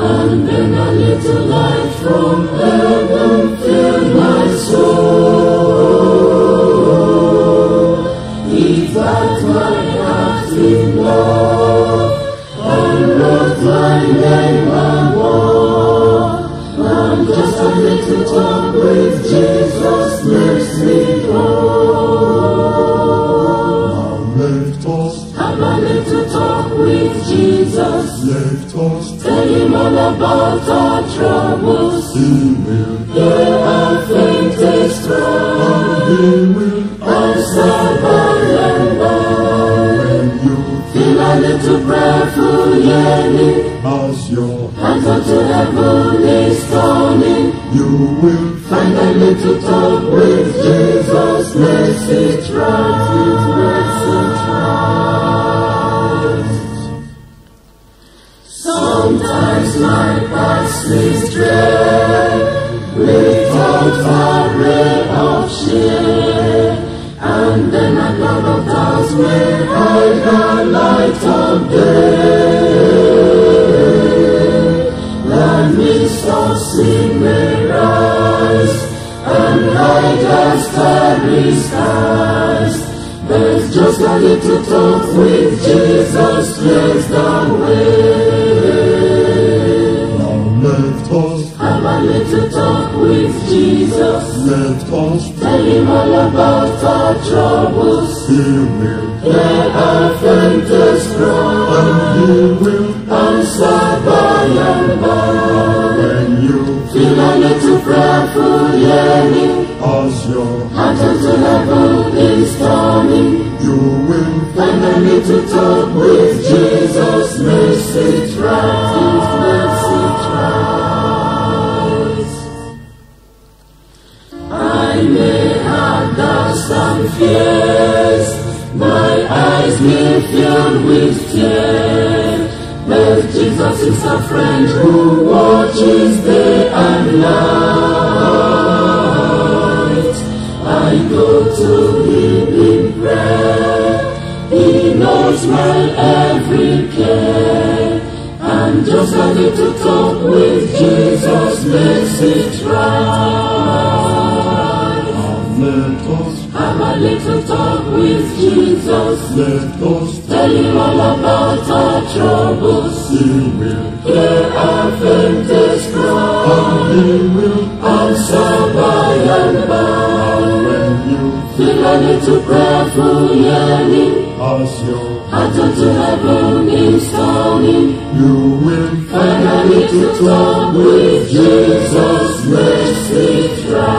And then a little light from heaven with Jesus. let us, Tell him all about our troubles. He will, Hear our faintest cry. He will, Answer by and by. when you Feel a little prayerful yearning. as your, Hands unto heaven is calling. you will Find a little talk with Jesus. Message right, Sometimes my path seems dread, without a ray of shade. And then a cloud of clouds may hide the light of day. The mist of sin may rise, and hide the starry skies. There's just a little talk with Jesus, clears the way. Talk with Jesus. let us, Tell him all about our troubles. He will, Hear our faintest cry. and He will, Answer by and by. when you Feel a little prayerful yearning. as your, Heart unto heaven is coming. you will, Find a little talk with Jesus. Message right, fears. My eyes may fill with tears. But Jesus is a friend who watches day and night. I go to him in prayer. He knows my every care. And just a little talk with Jesus makes it right. let us, little talk with Jesus. let us, Tell him all about our troubles. He will, Hear our faintest cry. and He will, Answer by and by. when you, Feel a little prayerful yearning. as your, Heart unto heaven is coming. you will, Find a little talk with Jesus. It right.